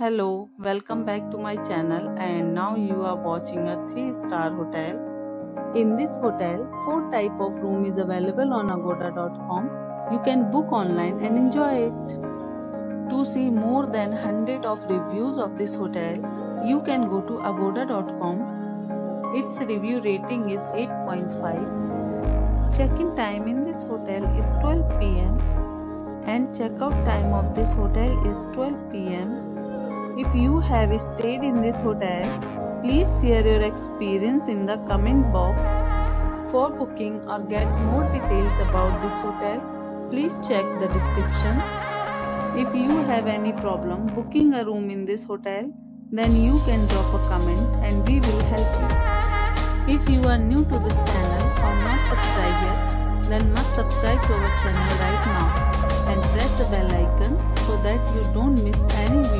Hello, welcome back to my channel and now you are watching a 3 star hotel. In this hotel, 4 type of room is available on agoda.com. You can book online and enjoy it. To see more than 100 of reviews of this hotel, you can go to agoda.com. Its review rating is 8.5. Check-in time in this hotel is 12 pm and check-out time of this hotel is 12 pm. If you have stayed in this hotel, please share your experience in the comment box. For booking or get more details about this hotel, please check the description. If you have any problem booking a room in this hotel, then you can drop a comment and we will help you. If you are new to this channel or not subscribed yet, then must subscribe to our channel right now and press the bell icon so that you don't miss any video